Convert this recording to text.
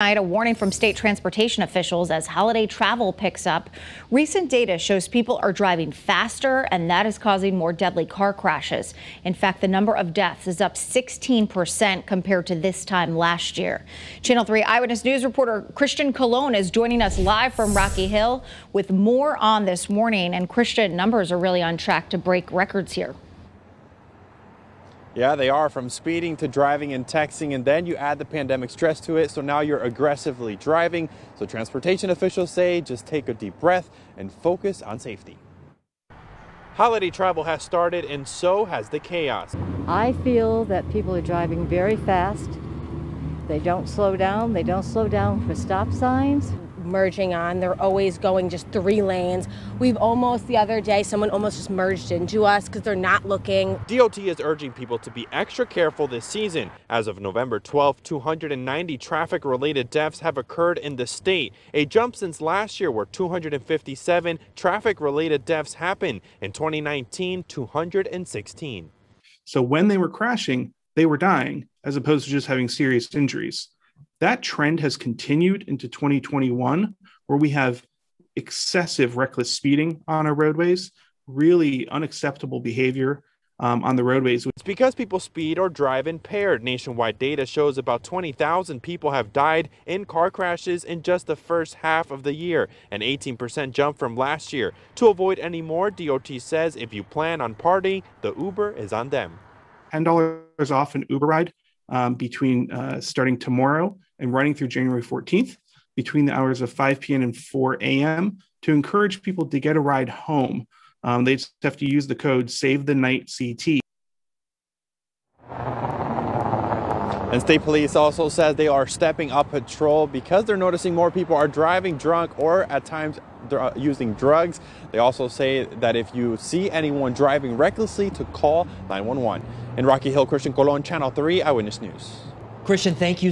A warning from state transportation officials as holiday travel picks up. Recent data shows people are driving faster, and that is causing more deadly car crashes. In fact, the number of deaths is up 16% compared to this time last year. Channel 3 Eyewitness News reporter Christian Colon is joining us live from Rocky Hill with more on this morning. And Christian, numbers are really on track to break records here. Yeah, they are from speeding to driving and texting, and then you add the pandemic stress to it. So now you're aggressively driving. So transportation officials say just take a deep breath and focus on safety. Holiday travel has started, and so has the chaos. I feel that people are driving very fast. They don't slow down. They don't slow down for stop signs merging on. They're always going just three lanes. We've almost, the other day, someone almost just merged into us because they're not looking. DOT is urging people to be extra careful this season. As of November 12, 290 traffic related deaths have occurred in the state, a jump since last year where 257 traffic related deaths happened. In 2019, 216. So when they were crashing, they were dying as opposed to just having serious injuries. That trend has continued into 2021, where we have excessive reckless speeding on our roadways, really unacceptable behavior um, on the roadways. It's because people speed or drive impaired. Nationwide data shows about 20,000 people have died in car crashes in just the first half of the year, an 18% jump from last year. To avoid any more, DOT says if you plan on partying, the Uber is on them. $10 off an Uber ride um, between uh, starting tomorrow and running through January 14th between the hours of 5 p.m. and 4 a.m. to encourage people to get a ride home. Um, they just have to use the code Save the Night CT. And state police also says they are stepping up patrol because they're noticing more people are driving drunk or at times uh, using drugs. They also say that if you see anyone driving recklessly to call 911. In Rocky Hill, Christian Colon, Channel 3 Eyewitness News. Christian, thank you.